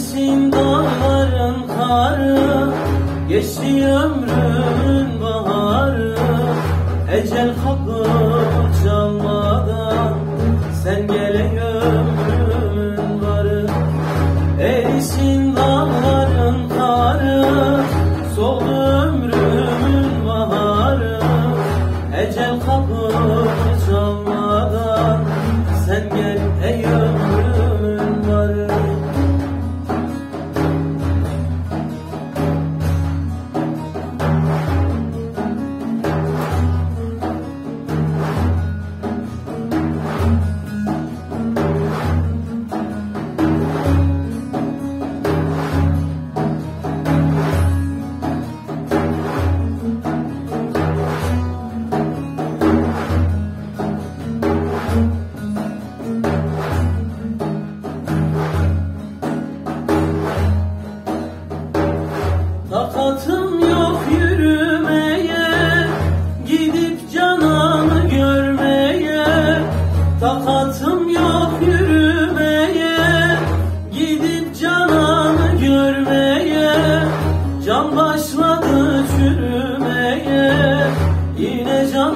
Erisin dağların karı Geçti ömrümün baharı. Ecel kapı çalmadan Sen gele ömrümün varı. Erisin dağların karı Soldu ömrümün baharı. Ecel kapı çalmadan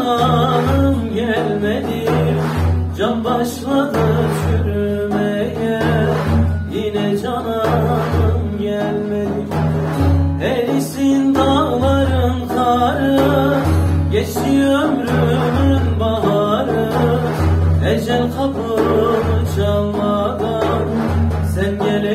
Cananım gelmedi. Can başladı çürümeye. Yine cananım gelmedi. Erisin dağların karı. Geçti baharı. Ecel kapımı çalmadan Sen gele